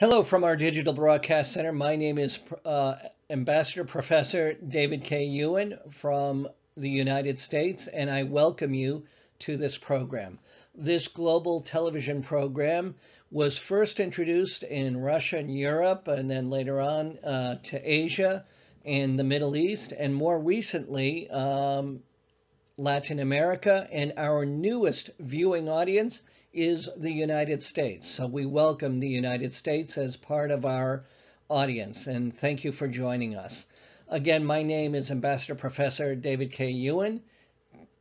Hello from our Digital Broadcast Center. My name is uh, Ambassador Professor David K. Ewen from the United States, and I welcome you to this program. This global television program was first introduced in Russia and Europe, and then later on uh, to Asia and the Middle East, and more recently, um, Latin America. And our newest viewing audience is the United States. So we welcome the United States as part of our audience, and thank you for joining us. Again, my name is Ambassador Professor David K. Ewen,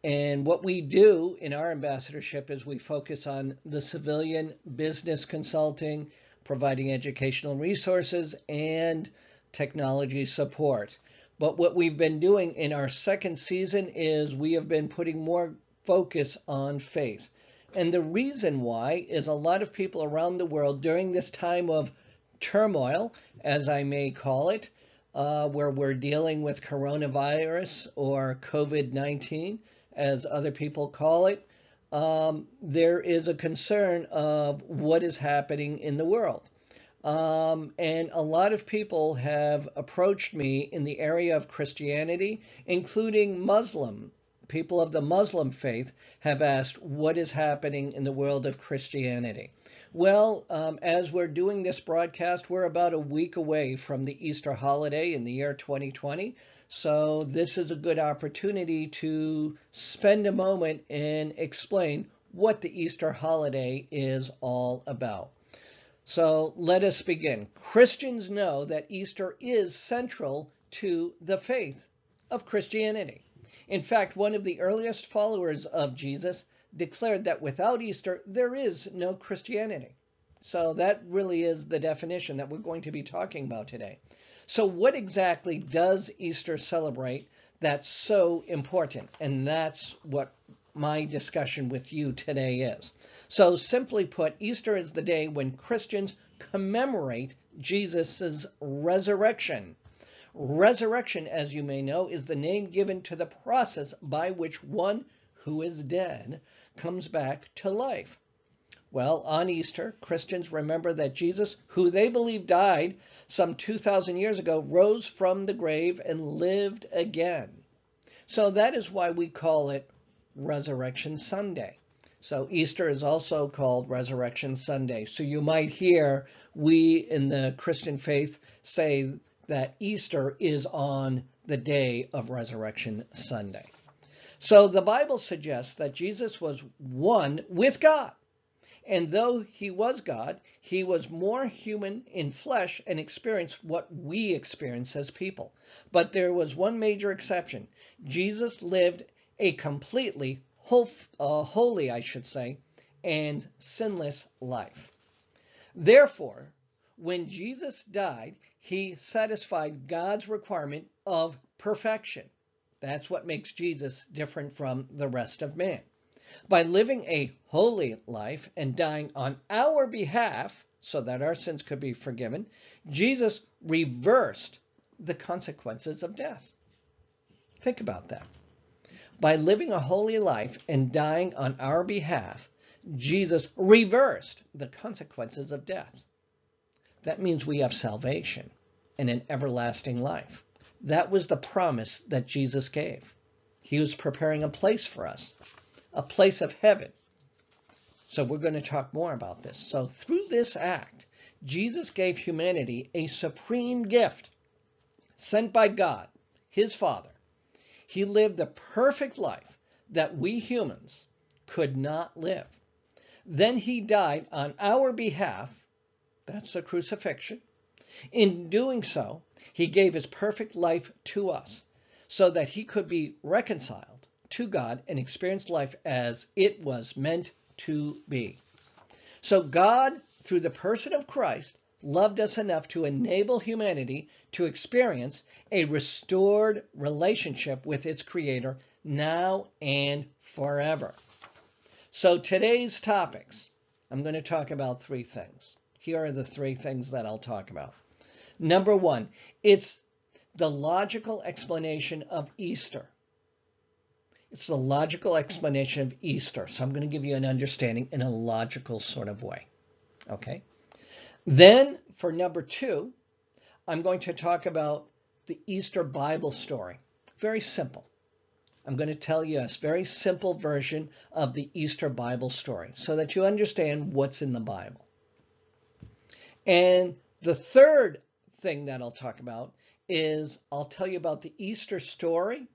and what we do in our ambassadorship is we focus on the civilian business consulting, providing educational resources, and technology support. But what we've been doing in our second season is we have been putting more focus on faith. And the reason why is a lot of people around the world during this time of turmoil, as I may call it, uh, where we're dealing with coronavirus or COVID 19, as other people call it, um, there is a concern of what is happening in the world. Um, and a lot of people have approached me in the area of Christianity, including Muslim people of the Muslim faith have asked what is happening in the world of Christianity. Well, um, as we're doing this broadcast, we're about a week away from the Easter holiday in the year 2020. So this is a good opportunity to spend a moment and explain what the Easter holiday is all about. So let us begin. Christians know that Easter is central to the faith of Christianity. In fact, one of the earliest followers of Jesus declared that without Easter, there is no Christianity. So that really is the definition that we're going to be talking about today. So what exactly does Easter celebrate that's so important? And that's what my discussion with you today is. So simply put, Easter is the day when Christians commemorate Jesus' resurrection. Resurrection, as you may know, is the name given to the process by which one who is dead comes back to life. Well, on Easter, Christians remember that Jesus, who they believe died some 2,000 years ago, rose from the grave and lived again. So that is why we call it Resurrection Sunday. So Easter is also called Resurrection Sunday. So you might hear we in the Christian faith say that Easter is on the day of Resurrection Sunday. So the Bible suggests that Jesus was one with God. And though he was God, he was more human in flesh and experienced what we experience as people. But there was one major exception. Jesus lived a completely uh, holy, I should say, and sinless life. Therefore, when Jesus died, he satisfied God's requirement of perfection. That's what makes Jesus different from the rest of man. By living a holy life and dying on our behalf so that our sins could be forgiven, Jesus reversed the consequences of death. Think about that. By living a holy life and dying on our behalf, Jesus reversed the consequences of death. That means we have salvation and an everlasting life. That was the promise that Jesus gave. He was preparing a place for us, a place of heaven. So we're going to talk more about this. So through this act, Jesus gave humanity a supreme gift sent by God, his Father. He lived a perfect life that we humans could not live. Then he died on our behalf that's the crucifixion. In doing so, he gave his perfect life to us so that he could be reconciled to God and experience life as it was meant to be. So God, through the person of Christ, loved us enough to enable humanity to experience a restored relationship with its creator now and forever. So today's topics, I'm going to talk about three things. Here are the three things that I'll talk about. Number one, it's the logical explanation of Easter. It's the logical explanation of Easter. So I'm going to give you an understanding in a logical sort of way. Okay. Then for number two, I'm going to talk about the Easter Bible story. Very simple. I'm going to tell you a very simple version of the Easter Bible story so that you understand what's in the Bible. And the third thing that I'll talk about is I'll tell you about the Easter story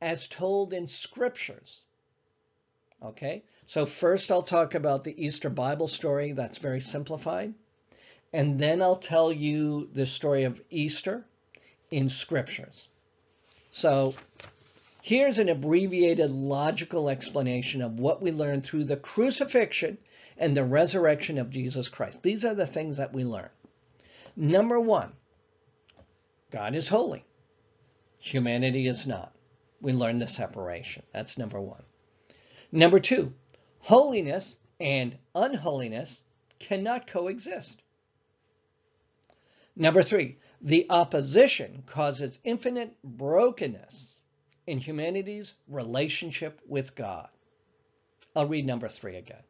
as told in scriptures. Okay, so first I'll talk about the Easter Bible story that's very simplified. And then I'll tell you the story of Easter in scriptures. So Here's an abbreviated logical explanation of what we learned through the crucifixion and the resurrection of Jesus Christ. These are the things that we learn. Number one, God is holy. Humanity is not. We learn the separation. That's number one. Number two, holiness and unholiness cannot coexist. Number three, the opposition causes infinite brokenness in humanity's relationship with God. I'll read number three again.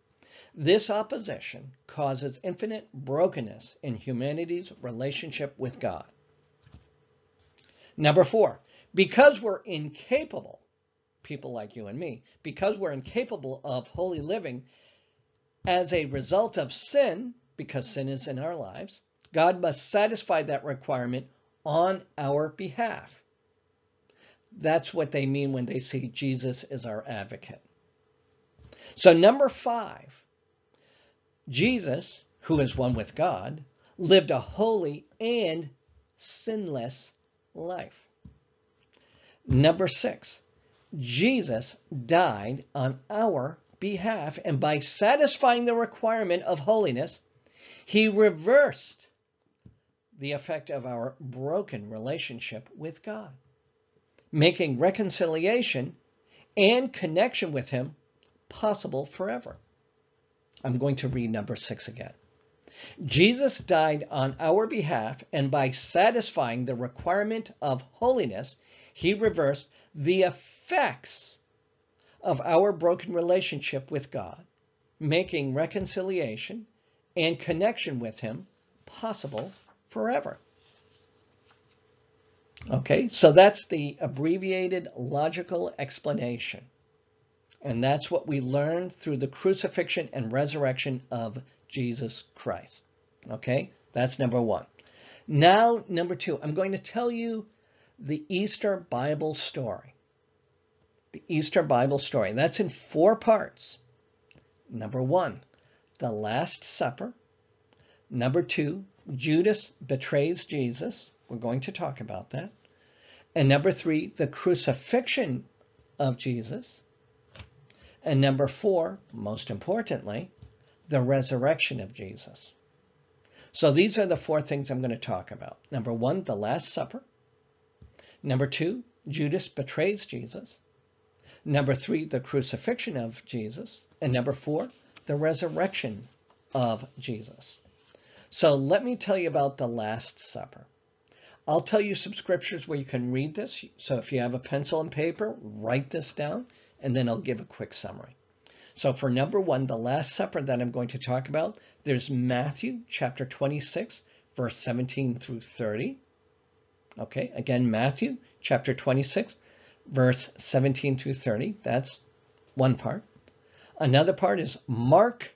This opposition causes infinite brokenness in humanity's relationship with God. Number four, because we're incapable, people like you and me, because we're incapable of holy living as a result of sin, because sin is in our lives, God must satisfy that requirement on our behalf. That's what they mean when they say Jesus is our advocate. So, number five, Jesus, who is one with God, lived a holy and sinless life. Number six, Jesus died on our behalf, and by satisfying the requirement of holiness, he reversed the effect of our broken relationship with God making reconciliation and connection with him possible forever. I'm going to read number six again. Jesus died on our behalf, and by satisfying the requirement of holiness, he reversed the effects of our broken relationship with God, making reconciliation and connection with him possible forever. Okay, so that's the abbreviated logical explanation. And that's what we learned through the crucifixion and resurrection of Jesus Christ. Okay, that's number one. Now, number two, I'm going to tell you the Easter Bible story. The Easter Bible story. That's in four parts. Number one, the Last Supper. Number two, Judas betrays Jesus. We're going to talk about that. And number three, the crucifixion of Jesus. And number four, most importantly, the resurrection of Jesus. So these are the four things I'm going to talk about. Number one, the Last Supper. Number two, Judas betrays Jesus. Number three, the crucifixion of Jesus. And number four, the resurrection of Jesus. So let me tell you about the Last Supper. I'll tell you some scriptures where you can read this. So if you have a pencil and paper, write this down, and then I'll give a quick summary. So for number one, the Last Supper that I'm going to talk about, there's Matthew chapter 26, verse 17 through 30. Okay, again, Matthew chapter 26, verse 17 through 30. That's one part. Another part is Mark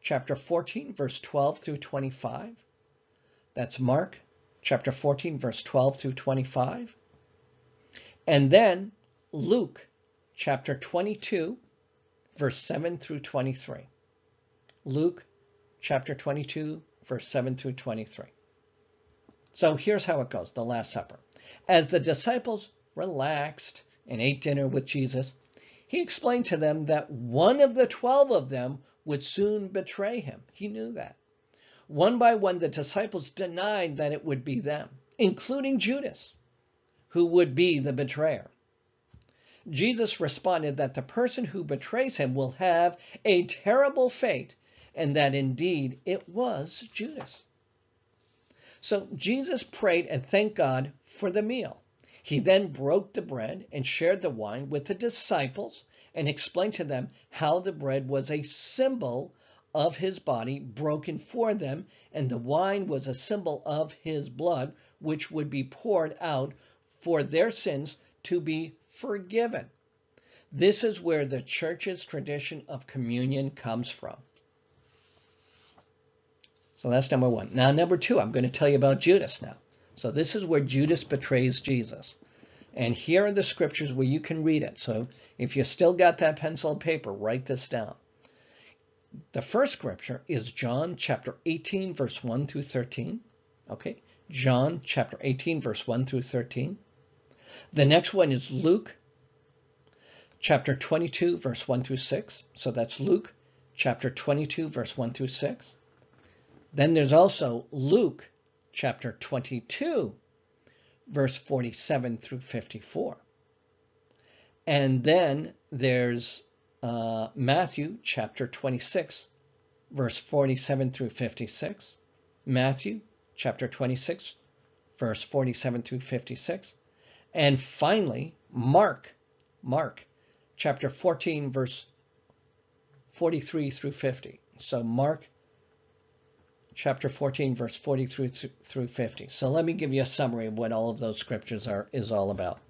chapter 14, verse 12 through 25. That's Mark chapter 14, verse 12 through 25. And then Luke chapter 22, verse 7 through 23. Luke chapter 22, verse 7 through 23. So here's how it goes the Last Supper. As the disciples relaxed and ate dinner with Jesus, he explained to them that one of the 12 of them would soon betray him. He knew that. One by one, the disciples denied that it would be them, including Judas, who would be the betrayer. Jesus responded that the person who betrays him will have a terrible fate and that indeed it was Judas. So Jesus prayed and thanked God for the meal. He then broke the bread and shared the wine with the disciples and explained to them how the bread was a symbol of his body broken for them, and the wine was a symbol of his blood, which would be poured out for their sins to be forgiven. This is where the church's tradition of communion comes from. So that's number one. Now, number two, I'm going to tell you about Judas now. So this is where Judas betrays Jesus. And here are the scriptures where you can read it. So if you still got that pencil and paper, write this down. The first scripture is John chapter 18, verse 1 through 13. Okay, John chapter 18, verse 1 through 13. The next one is Luke chapter 22, verse 1 through 6. So that's Luke chapter 22, verse 1 through 6. Then there's also Luke chapter 22, verse 47 through 54. And then there's uh, Matthew chapter 26, verse 47 through 56. Matthew chapter 26, verse 47 through 56. And finally, Mark, Mark chapter 14, verse 43 through 50. So Mark chapter 14, verse 43 through 50. So let me give you a summary of what all of those scriptures are is all about.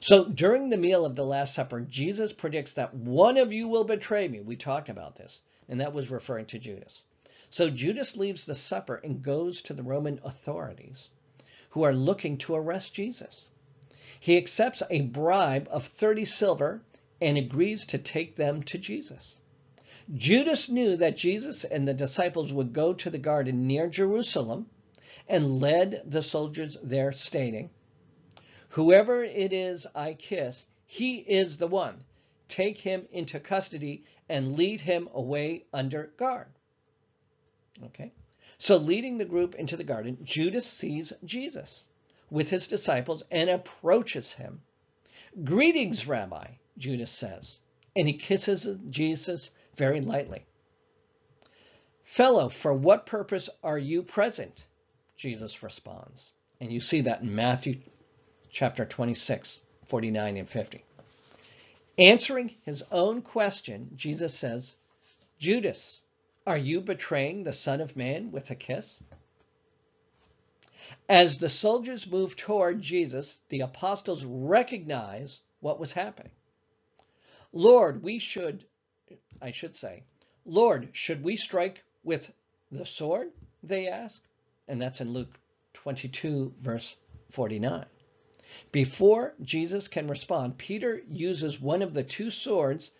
So during the meal of the Last Supper, Jesus predicts that one of you will betray me. We talked about this, and that was referring to Judas. So Judas leaves the supper and goes to the Roman authorities who are looking to arrest Jesus. He accepts a bribe of 30 silver and agrees to take them to Jesus. Judas knew that Jesus and the disciples would go to the garden near Jerusalem and led the soldiers there, stating, Whoever it is I kiss, he is the one. Take him into custody and lead him away under guard. Okay. So leading the group into the garden, Judas sees Jesus with his disciples and approaches him. Greetings, Rabbi, Judas says, and he kisses Jesus very lightly. Fellow, for what purpose are you present? Jesus responds. And you see that in Matthew chapter 26, 49 and 50. Answering his own question, Jesus says, Judas, are you betraying the Son of Man with a kiss? As the soldiers move toward Jesus, the apostles recognize what was happening. Lord, we should I should say, Lord, should we strike with the sword? They ask. And that's in Luke 22, verse 49. Before Jesus can respond, Peter uses one of the two swords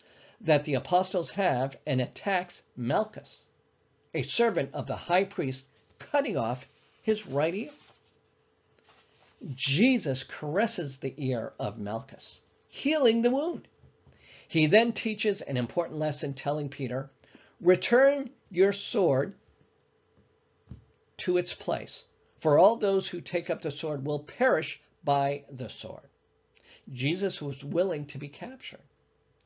that the apostles have and attacks Malchus, a servant of the high priest, cutting off his right ear. Jesus caresses the ear of Malchus, healing the wound. He then teaches an important lesson telling Peter, return your sword to its place, for all those who take up the sword will perish by the sword. Jesus was willing to be captured.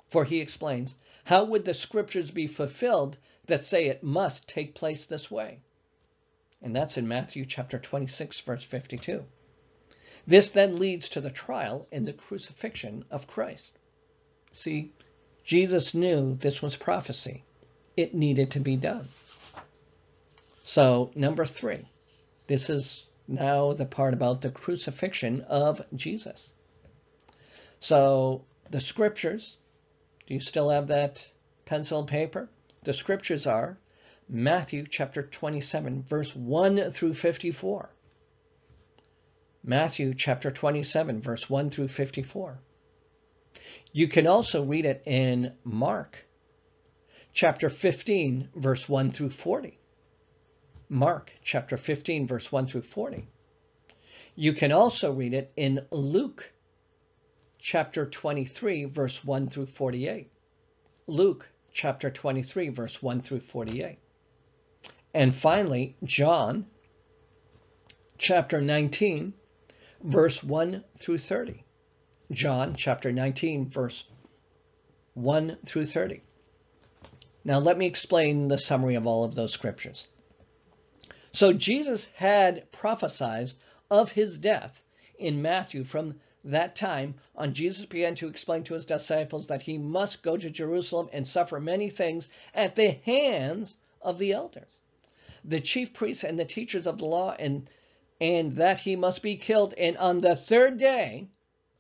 For he explains, how would the scriptures be fulfilled that say it must take place this way? And that's in Matthew chapter 26, verse 52. This then leads to the trial and the crucifixion of Christ. See, Jesus knew this was prophecy. It needed to be done. So, number three, this is now the part about the crucifixion of Jesus. So, the scriptures, do you still have that pencil and paper? The scriptures are Matthew chapter 27, verse 1 through 54. Matthew chapter 27, verse 1 through 54. You can also read it in Mark chapter 15, verse 1 through 40. Mark chapter 15, verse 1 through 40. You can also read it in Luke chapter 23, verse 1 through 48. Luke chapter 23, verse 1 through 48. And finally, John chapter 19, verse 1 through 30. John chapter 19, verse 1 through 30. Now, let me explain the summary of all of those scriptures. So, Jesus had prophesied of his death in Matthew from that time on, Jesus began to explain to his disciples that he must go to Jerusalem and suffer many things at the hands of the elders, the chief priests, and the teachers of the law, and and that he must be killed, and on the third day,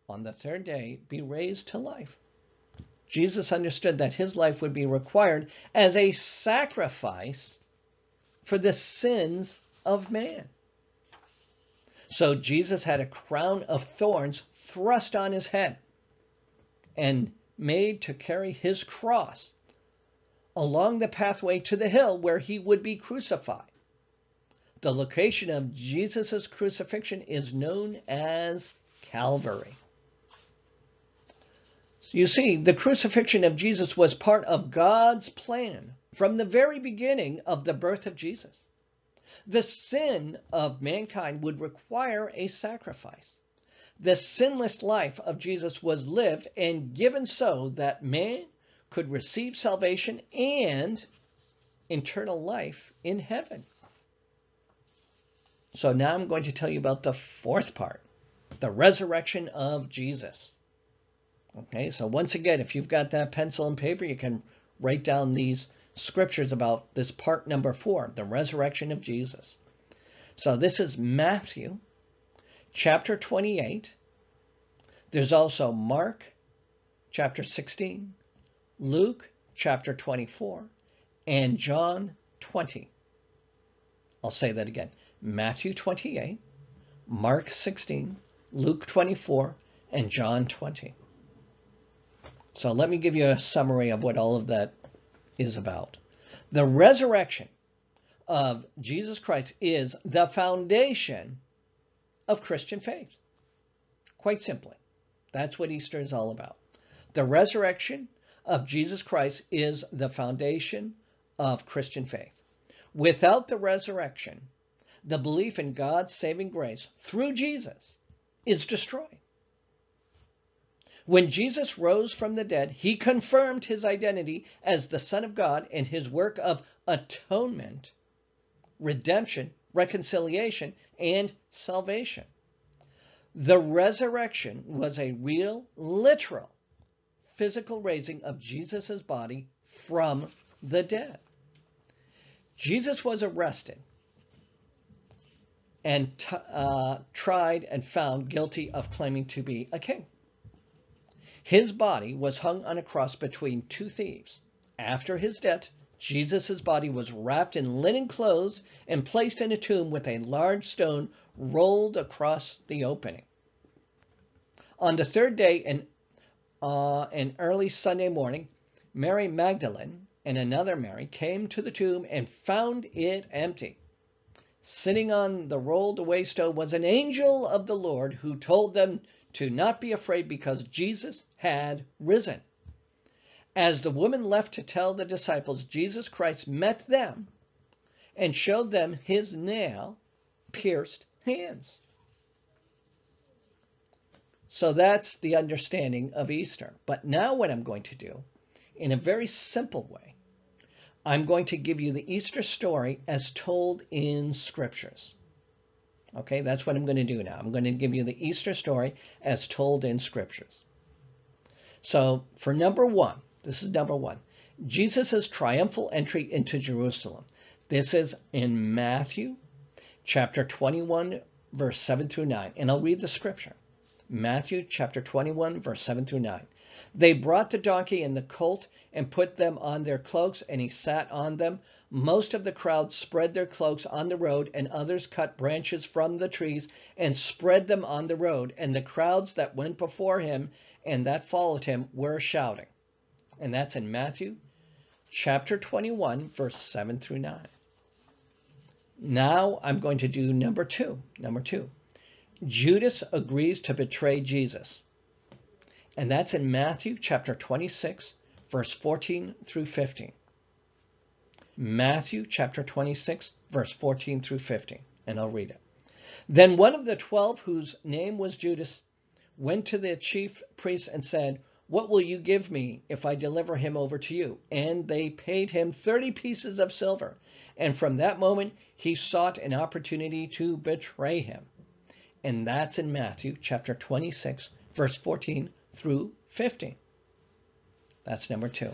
on the third day, be raised to life. Jesus understood that his life would be required as a sacrifice for the sins of man. So Jesus had a crown of thorns thrust on his head and made to carry his cross along the pathway to the hill where he would be crucified. The location of Jesus' crucifixion is known as Calvary. You see, the crucifixion of Jesus was part of God's plan from the very beginning of the birth of Jesus. The sin of mankind would require a sacrifice. The sinless life of Jesus was lived and given so that man could receive salvation and eternal life in heaven. So now I'm going to tell you about the fourth part the resurrection of Jesus. Okay, so once again, if you've got that pencil and paper, you can write down these scriptures about this part number four, the resurrection of Jesus. So this is Matthew chapter 28. There's also Mark chapter 16, Luke chapter 24, and John 20. I'll say that again Matthew 28, Mark 16, Luke 24, and John 20. So let me give you a summary of what all of that is about. The resurrection of Jesus Christ is the foundation of Christian faith. Quite simply, that's what Easter is all about. The resurrection of Jesus Christ is the foundation of Christian faith. Without the resurrection, the belief in God's saving grace through Jesus is destroyed. When Jesus rose from the dead, he confirmed his identity as the Son of God and his work of atonement, redemption, reconciliation, and salvation. The resurrection was a real, literal, physical raising of Jesus' body from the dead. Jesus was arrested and uh, tried and found guilty of claiming to be a king. His body was hung on a cross between two thieves. After his death, Jesus' body was wrapped in linen clothes and placed in a tomb with a large stone rolled across the opening. On the third day, an, uh, an early Sunday morning, Mary Magdalene and another Mary came to the tomb and found it empty. Sitting on the rolled away stone was an angel of the Lord who told them to not be afraid because Jesus had risen. As the woman left to tell the disciples, Jesus Christ met them and showed them his nail pierced hands. So that's the understanding of Easter. But now, what I'm going to do, in a very simple way, I'm going to give you the Easter story as told in scriptures. Okay, that's what I'm going to do now. I'm going to give you the Easter story as told in scriptures. So, for number one, this is number one Jesus' triumphal entry into Jerusalem. This is in Matthew chapter 21, verse 7 through 9. And I'll read the scripture. Matthew chapter 21, verse 7 through 9. They brought the donkey and the colt and put them on their cloaks, and he sat on them. Most of the crowd spread their cloaks on the road, and others cut branches from the trees and spread them on the road. And the crowds that went before him and that followed him were shouting. And that's in Matthew chapter 21, verse 7 through 9. Now I'm going to do number two. Number two. Judas agrees to betray Jesus. And that's in Matthew chapter 26, verse 14 through 15. Matthew chapter 26, verse 14 through 15. And I'll read it. Then one of the twelve, whose name was Judas, went to the chief priests and said, What will you give me if I deliver him over to you? And they paid him 30 pieces of silver. And from that moment he sought an opportunity to betray him. And that's in Matthew chapter 26, verse 14 through 15. That's number two.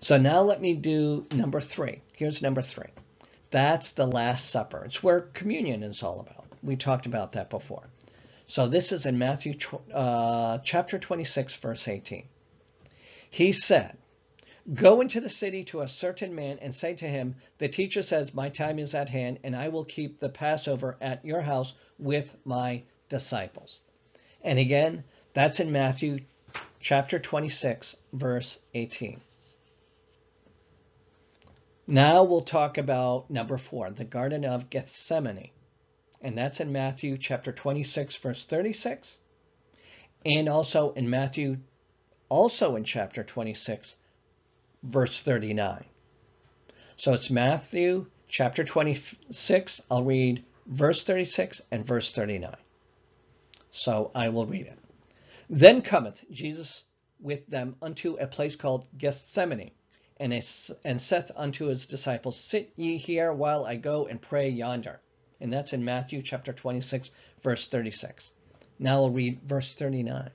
So now let me do number three. Here's number three. That's the Last Supper. It's where communion is all about. We talked about that before. So this is in Matthew uh, chapter 26, verse 18. He said, Go into the city to a certain man and say to him, The teacher says, My time is at hand, and I will keep the Passover at your house with my disciples. And again, that's in Matthew chapter 26, verse 18. Now we'll talk about number four, the Garden of Gethsemane. And that's in Matthew chapter 26, verse 36. And also in Matthew, also in chapter 26, verse 39. So it's Matthew chapter 26. I'll read verse 36 and verse 39. So I will read it. Then cometh Jesus with them unto a place called Gethsemane, and, and saith unto his disciples, Sit ye here while I go and pray yonder. And that's in Matthew chapter 26, verse 36. Now I'll read verse 39.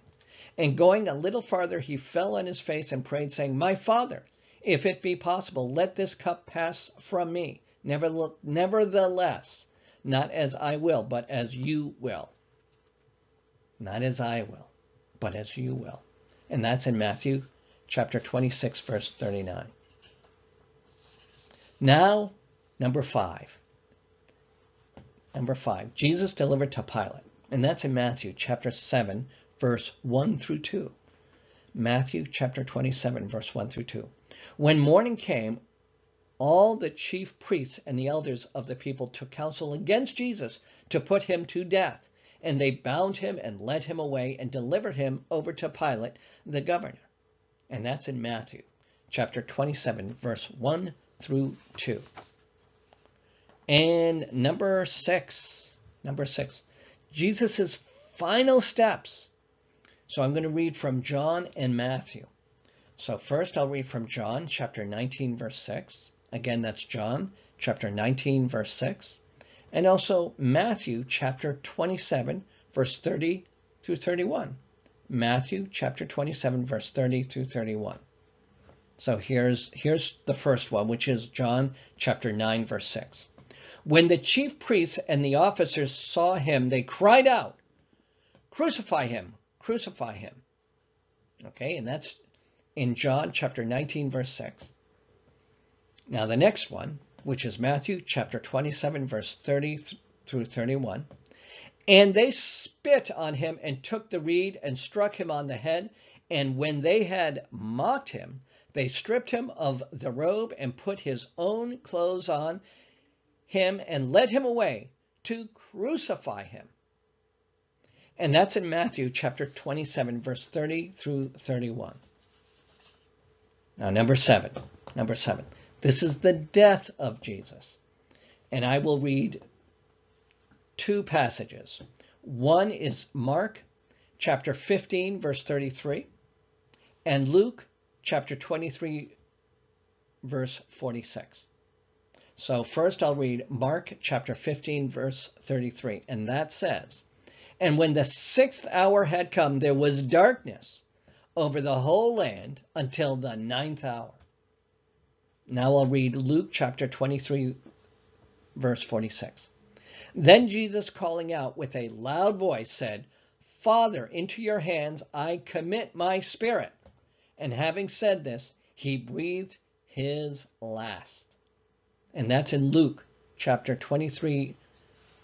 And going a little farther, he fell on his face and prayed, saying, My Father, if it be possible, let this cup pass from me. Nevertheless, not as I will, but as you will. Not as I will, but as you will. And that's in Matthew chapter 26, verse 39. Now, number five. Number five, Jesus delivered to Pilate. And that's in Matthew chapter 7, verse 1 through 2. Matthew chapter 27, verse 1 through 2. When morning came, all the chief priests and the elders of the people took counsel against Jesus to put him to death. And they bound him and led him away and delivered him over to Pilate, the governor. And that's in Matthew chapter 27, verse 1 through 2. And number six, number six, Jesus' final steps. So I'm going to read from John and Matthew. So first I'll read from John chapter 19 verse 6. Again, that's John chapter 19 verse 6. And also Matthew chapter 27 verse 30 through 31. Matthew chapter 27 verse 30 through 31. So here's here's the first one, which is John chapter 9 verse 6. When the chief priests and the officers saw him, they cried out, "Crucify him! Crucify him!" Okay, and that's in John chapter 19, verse 6. Now, the next one, which is Matthew chapter 27, verse 30 through 31. And they spit on him and took the reed and struck him on the head. And when they had mocked him, they stripped him of the robe and put his own clothes on him and led him away to crucify him. And that's in Matthew chapter 27, verse 30 through 31. Now, number seven. Number seven. This is the death of Jesus. And I will read two passages. One is Mark chapter 15, verse 33, and Luke chapter 23, verse 46. So first I'll read Mark chapter 15, verse 33, and that says, And when the sixth hour had come, there was darkness over the whole land until the ninth hour. Now I'll read Luke chapter 23, verse 46. Then Jesus, calling out with a loud voice, said, Father, into your hands I commit my spirit. And having said this, he breathed his last. And that's in Luke chapter 23,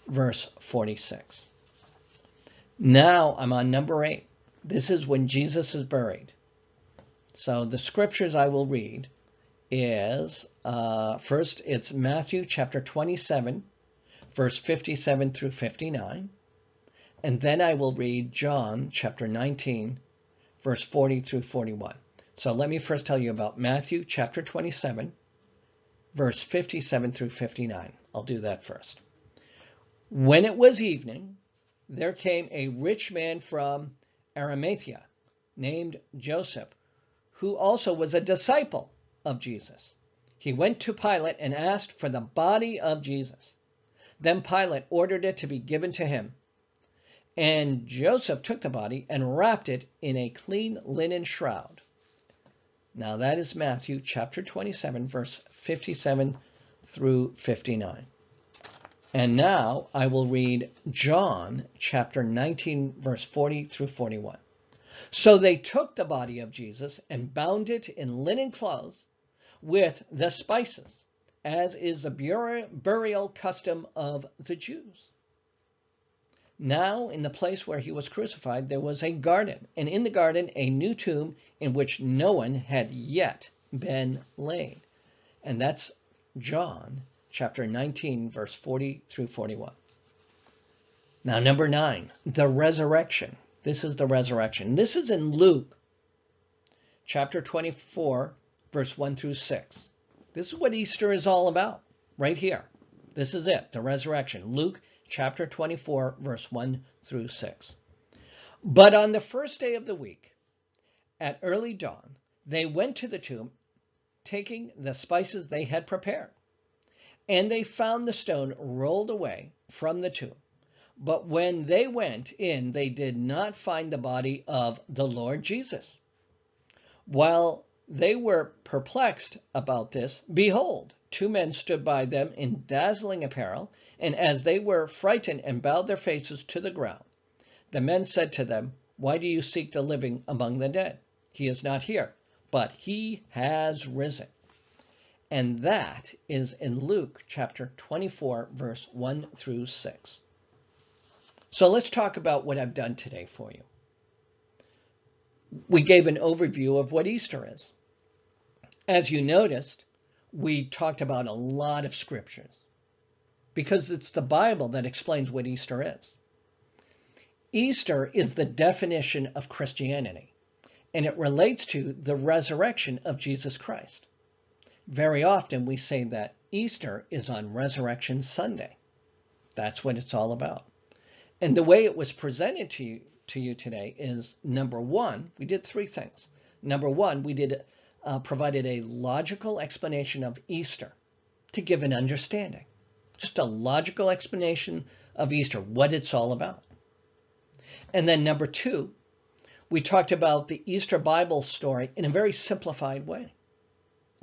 verse 46. Now I'm on number eight. This is when Jesus is buried. So the scriptures I will read is uh, first it's Matthew chapter 27, verse 57 through 59. And then I will read John chapter 19, verse 40 through 41. So let me first tell you about Matthew chapter 27, verse 57 through 59. I'll do that first. When it was evening, there came a rich man from Arimathea, named Joseph, who also was a disciple of Jesus. He went to Pilate and asked for the body of Jesus. Then Pilate ordered it to be given to him, And Joseph took the body and wrapped it in a clean linen shroud. Now that is Matthew chapter 27, verse 57 through 59. And now I will read John chapter 19, verse 40 through 41. So they took the body of Jesus and bound it in linen clothes with the spices, as is the burial custom of the Jews. Now, in the place where he was crucified, there was a garden, and in the garden a new tomb in which no one had yet been laid. And that's John chapter 19, verse 40 through 41. Now, number nine, the resurrection. This is the resurrection. This is in Luke chapter 24, verse 1 through 6. This is what Easter is all about, right here. This is it, the resurrection. Luke chapter 24, verse 1 through 6. But on the first day of the week, at early dawn, they went to the tomb, taking the spices they had prepared. And they found the stone rolled away from the tomb. But when they went in, they did not find the body of the Lord Jesus. While they were perplexed about this, behold, two men stood by them in dazzling apparel, and as they were frightened and bowed their faces to the ground, the men said to them, Why do you seek the living among the dead? He is not here, but he has risen. And that is in Luke chapter 24, verse 1 through 6. So let's talk about what I've done today for you. We gave an overview of what Easter is. As you noticed, we talked about a lot of scriptures because it's the Bible that explains what Easter is. Easter is the definition of Christianity, and it relates to the resurrection of Jesus Christ. Very often we say that Easter is on Resurrection Sunday. That's what it's all about. And the way it was presented to you, to you today is number one, we did three things. Number one, we did uh, provided a logical explanation of Easter to give an understanding. Just a logical explanation of Easter, what it's all about. And then number two, we talked about the Easter Bible story in a very simplified way.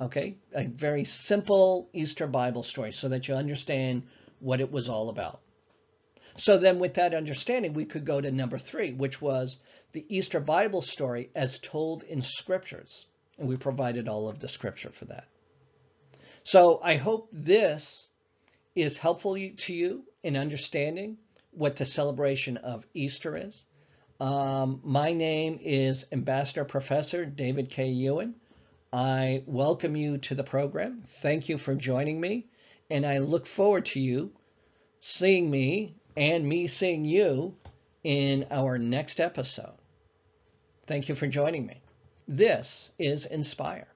Okay, a very simple Easter Bible story so that you understand what it was all about. So then with that understanding, we could go to number three, which was the Easter Bible story as told in scriptures. And we provided all of the scripture for that. So I hope this is helpful to you in understanding what the celebration of Easter is. Um, my name is Ambassador Professor David K. Ewen. I welcome you to the program. Thank you for joining me. And I look forward to you seeing me and me seeing you in our next episode. Thank you for joining me. This is Inspire.